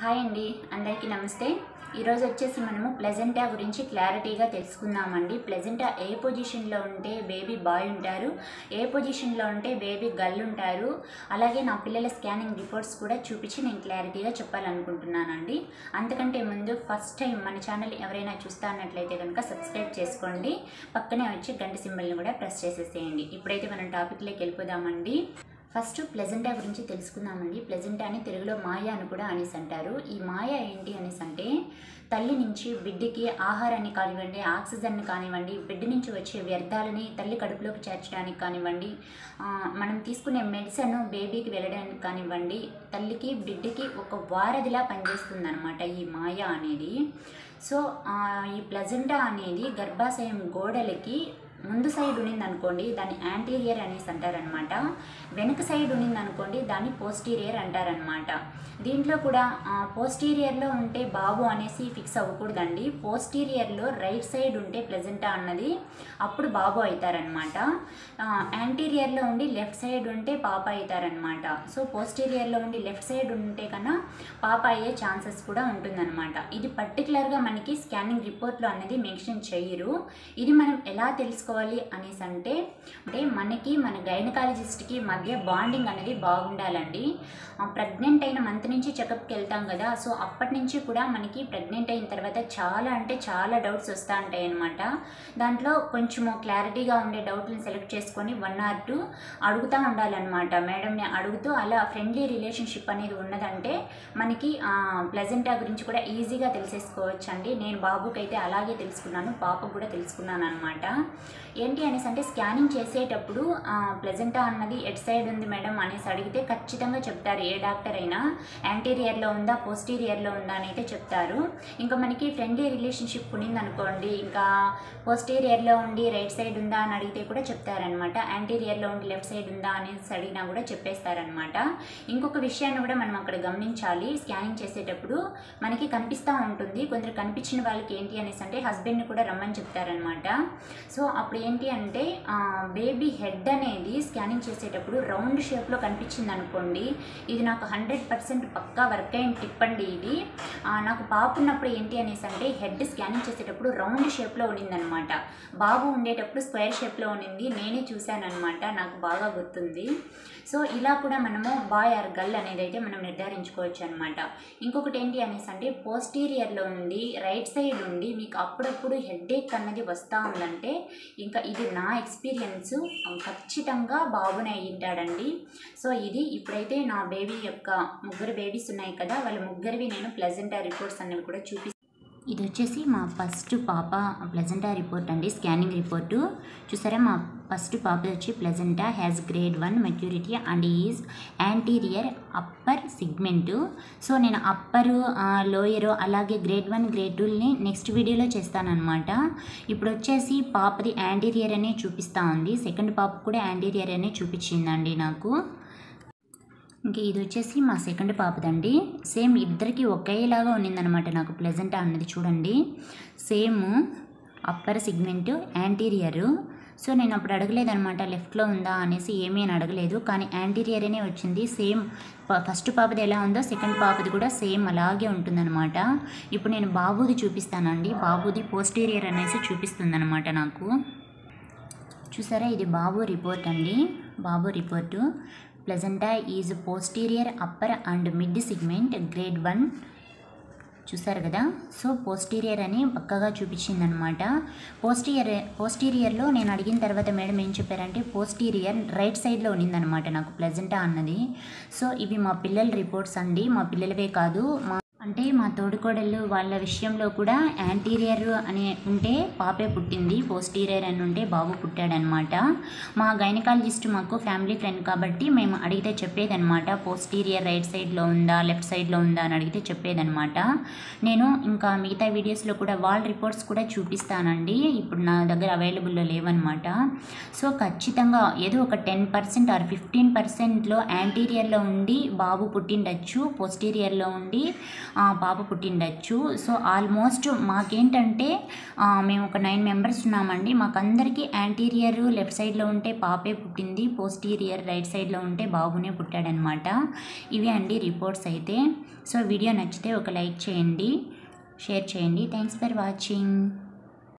Hi అండి అందరికీ నమస్తే. ఈరోజు వచ్చేసి మనము ప్లెజెంటా గురించి క్లారిటీగా తెలుసుకుందామండి. ప్లెజెంటా ఏ పొజిషన్లో ఉంటే బేబీ బాయ్ ఉంటారు ఏ పొజిషన్లో ఉంటే బేబీ గర్ల్ ఉంటారు అలాగే నా పిల్లల స్కానింగ్ రిపోర్ట్స్ కూడా చూపించి నేను క్లారిటీగా చెప్పాలనుకుంటున్నానండి. అంతకంటే ముందు ఫస్ట్ టైం మన ఛానల్ ఎవరైనా చూస్తానట్లయితే కనుక సబ్స్క్రైబ్ చేసుకోండి. పక్కనే వచ్చి గంట సింబల్ని కూడా ప్రెస్ చేసేసేయండి. ఇప్పుడైతే మనం టాపిక్లోకి వెళ్ళిపోదామండి. ఫస్ట్ ప్లెజెంటా గురించి తెలుసుకుందామండి. ప్లెజెంటా అని తెలుగులో మాయ అని కూడా అనేసి అంటారు. ఈ మాయ ఏంటి అనేసి అంటే తల్లి నుంచి బిడ్డకి ఆహారాన్ని కానివ్వండి ఆక్సిజన్ని కానివ్వండి బిడ్డ నుంచి వచ్చే వ్యర్థాలని తల్లి కడుపులోకి చేర్చడానికి కానివ్వండి మనం తీసుకునే మెడిసిన్ బేబీకి వెళ్ళడానికి కానివ్వండి తల్లికి బిడ్డకి ఒక వారధిలా పనిచేస్తుంది అనమాట ఈ మాయ అనేది. సో ఈ ప్లజెంటా అనేది గర్భాశయం గోడలకి ముందు సైడ్ ఉన్నింది అనుకోండి దాన్ని యాంటీరియర్ అనేసి అంటారనమాట. వెనక సైడ్ ఉన్నింది అనుకోండి దాన్ని పోస్టీరియర్ అంటారనమాట. దీంట్లో కూడా పోస్టీరియర్లో ఉంటే బాబు అనేసి ఫిక్స్ అవ్వకూడదండి. పోస్టీరియర్లో రైట్ సైడ్ ఉంటే ప్లెజెంటా అన్నది అప్పుడు బాబు అవుతారనమాట. యాంటీరియర్లో ఉండి లెఫ్ట్ సైడ్ ఉంటే పాప అవుతారనమాట. సో పోస్టీరియర్లో ఉండి లెఫ్ట్ సైడ్ ఉంటే కన్నా పాప అయ్యే ఛాన్సెస్ కూడా ఉంటుందన్నమాట ఇది పర్టికులర్గా మనకి స్కానింగ్ రిపోర్ట్లో అనేది మెన్షన్ చేయరు. ఇది మనం ఎలా చేసుకోవాలి అనేసి అంటే అంటే మనకి మన గైనకాలజిస్ట్కి మధ్య బాండింగ్ అనేది బాగుండాలండి. ప్రెగ్నెంట్ అయిన మంత్ నుంచి చెకప్కి వెళ్తాం కదా సో అప్పటి నుంచి కూడా మనకి ప్రెగ్నెంట్ అయిన తర్వాత చాలా అంటే చాలా డౌట్స్ వస్తూ ఉంటాయి అనమాట దాంట్లో కొంచెము క్లారిటీగా ఉండే డౌట్లను సెలెక్ట్ చేసుకొని వన్ ఆర్ టూ అడుగుతూ ఉండాలన్నమాట. మేడంని అడుగుతూ అలా ఫ్రెండ్లీ రిలేషన్షిప్ అనేది ఉన్నదంటే మనకి ప్లెజెంటా గురించి కూడా ఈజీగా తెలిసేసుకోవచ్చు అండి నేను బాబుకైతే అలాగే తెలుసుకున్నాను పాపకు కూడా తెలుసుకున్నాను అనమాట ఏంటి అనేసి అంటే స్కానింగ్ చేసేటప్పుడు ప్లెజెంటా అన్నది ఎట్ సైడ్ ఉంది మేడం అనేసి అడిగితే ఖచ్చితంగా చెప్తారు. ఏ డాక్టర్ అయినా యాంటీరియర్లో ఉందా పోస్టీరియర్లో ఉందా అని అయితే చెప్తారు. ఇంకా మనకి ఫ్రెండ్లీ రిలేషన్షిప్ ఉన్నింది అనుకోండి ఇంకా పోస్టీరియర్లో ఉండి రైట్ సైడ్ ఉందా అని అడిగితే కూడా చెప్తారనమాట యాంటీరియర్లో ఉండి లెఫ్ట్ సైడ్ ఉందా అనేసి అడిగినా కూడా చెప్పేస్తారనమాట ఇంకొక విషయాన్ని కూడా మనం అక్కడ గమనించాలి. స్కానింగ్ చేసేటప్పుడు మనకి కనిపిస్తూ ఉంటుంది. కొందరు కనిపించిన వాళ్ళకి ఏంటి అనేసి అంటే హస్బెండ్ని కూడా రమ్మని చెప్తారనమాట సో అప్పుడు ఏంటి అంటే బేబీ హెడ్ అనేది స్కానింగ్ చేసేటప్పుడు రౌండ్ షేప్లో కనిపించింది అనుకోండి ఇది నాకు హండ్రెడ్ పర్సెంట్ పక్కా వర్క్ అయిన టిప్ అండి ఇది నాకు పాప ఉన్నప్పుడు ఏంటి అనేసి అంటే హెడ్ స్కానింగ్ చేసేటప్పుడు రౌండ్ షేప్లో ఉండిందనమాట బాబు ఉండేటప్పుడు స్క్వేర్ షేప్లో ఉండింది నేనే చూశానమాట అనమాట నాకు బాగా గుర్తుంది. సో ఇలా కూడా మనము బాయ్ ఆర్ గర్ల్ అనేది అయితే మనం నిర్ధారించుకోవచ్చు అనమాట ఇంకొకటి ఏంటి అనేసి అంటే పోస్టీరియర్లో ఉండి రైట్ సైడ్ ఉండి మీకు అప్పుడప్పుడు హెడ్ఏక్ అన్నది వస్తూ ఉందంటే ఇంకా ఇది నా ఎక్స్పీరియన్స్. ఖచ్చితంగా బాబునే అయ్యింటాడండి. సో ఇది ఇప్పుడైతే నా బేబీ యొక్క ముగ్గురు బేబీస్ ఉన్నాయి కదా వాళ్ళ ముగ్గురివి నేను ప్లెజెంట్ రిపోర్ట్స్ అనేవి కూడా చూపి ఇది వచ్చేసి మా ఫస్ట్ పాప ప్లెజెంటా రిపోర్ట్ అండి స్కానింగ్ రిపోర్టు. చూసారా మా ఫస్ట్ పాప వచ్చి placenta has grade one maturity and is anterior upper segment so నేను అప్పరు లోయరు అలాగే గ్రేడ్ వన్ గ్రేడ్ టూని నెక్స్ట్ వీడియోలో చేస్తానన్నమాట. ఇప్పుడు వచ్చేసి పాపది యాంటీరియర్ అనే చూపిస్తూ ఉంది. సెకండ్ పాప కూడా యాంటీరియర్ అనే చూపించిందండి నాకు. ఇంక ఇది వచ్చేసి మా సెకండ్ పాపదండి. సేమ్ ఇద్దరికి ఒకేలాగా ఉన్నిందనమాట నాకు ప్లెజెంట్ అన్నది చూడండి. Same upper segment anterior. So నేను అప్పుడు అడగలేదనమాట లెఫ్ట్లో ఉందా అనేసి ఏమీ అని అడగలేదు. కానీ యాంటీరియర్ అనే వచ్చింది. సేమ్ ఫస్ట్ పాపది ఎలా ఉందో సెకండ్ పాపది కూడా సేమ్ అలాగే ఉంటుందన్నమాట ఇప్పుడు నేను బాబుది చూపిస్తానండి. బాబుది పోస్టీరియర్ అనేసి చూపిస్తుందనమాట నాకు. చూసారా? ఇది బాబు రిపోర్ట్ అండి. బాబు report. Placenta is posterior upper and mid segment grade one చూసారు కదా? సో పోస్టీరియర్ అని పక్కగా చూపించిందనమాట పోస్టీరియర్ పోస్టీరియర్లో నేను అడిగిన తర్వాత మేడం ఏం చెప్పారంటే పోస్టీరియర్ రైట్ సైడ్లో ఉన్నిందనమాట నాకు ప్లెజెంటా అన్నది. సో ఇవి మా పిల్లల రిపోర్ట్స్ అండి. మా పిల్లలవే కాదు మా అంటే మా తోడుకోడళ్ళు వాళ్ళ విషయంలో కూడా యాంటీరియర్ అని ఉంటే పాపే పుట్టింది పోస్టీరియర్ అని ఉంటే బాబు పుట్టాడనమాట. మా గైనకాలజిస్ట్ మాకు ఫ్యామిలీ ఫ్రెండ్ కాబట్టి మేము అడిగితే చెప్పేదనమాట పోస్టీరియర్ రైట్ సైడ్లో ఉందా లెఫ్ట్ సైడ్లో ఉందా అని అడిగితే చెప్పేదనమాట. నేను ఇంకా మిగతా వీడియోస్లో కూడా వాళ్ళ రిపోర్ట్స్ కూడా చూపిస్తానండి ఇప్పుడు నా దగ్గర అవైలబుల్లో లేవన్నమాట సో ఖచ్చితంగా ఏదో ఒక టెన్ పర్సెంట్ ఆర్ ఫిఫ్టీన్ పర్సెంట్లో యాంటీరియర్లో ఉండి బాబు పుట్టిండొచ్చు పోస్టీరియర్లో ఉండి ఆ, పాప పుట్టిండొచ్చు. సో ఆల్మోస్ట్ మాకేంటంటే మేము ఒక నైన్ మెంబర్స్ ఉన్నామండి. మాకందరికీ యాంటీరియర్ లెఫ్ట్ సైడ్లో ఉంటే పాపే పుట్టింది. పోస్టీరియర్ రైట్ సైడ్లో ఉంటే బాబునే పుట్టాడనమాట. ఇవి అండి రిపోర్ట్స్ అయితే. సో వీడియో నచ్చితే ఒక లైక్ చేయండి. షేర్ చేయండి. Thanks for watching.